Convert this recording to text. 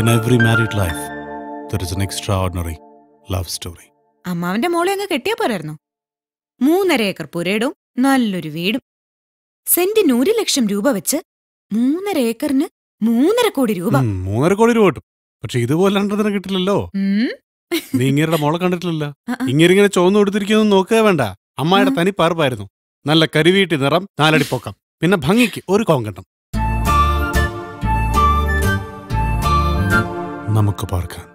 In every married life, there is an extraordinary love story. അമ്മാവന്റെ മോളെ അങ്ങ് കെട്ടിയാ പോരായിരുന്നു? മൂന്നര ഏക്കർ പുരയിടവും നല്ലൊരു വീടും. സെന്റിന് ഒരു ലക്ഷം രൂപ വെച്ച് മൂന്നര ഏക്കറിന് മൂന്നര കോടി രൂപ. മൂന്നര കോടി രൂപ കിട്ടും. പക്ഷെ ഇതുപോലെ രണ്ടെണ്ണത്തിന് കിട്ടില്ലല്ലോ. നീ ഇങ്ങനെ മോളെ കണ്ടിട്ടില്ലല്ലോ. ഇങ്ങനെ. ഇങ്ങനെ ചോന്നു കൊടുത്തിരിക്കുന്നു നോക്കുക വേണ്ട. അമ്മായുടെ. തനി പാർപ്പായിരുന്നു നല്ല കരുവീട്ടി നിറം നാലടി പൊക്കം. പിന്നെ ഭംഗിക്ക് ഒരു കോങ്കണ്ടം. നമുക്ക് പാർക്കാൻ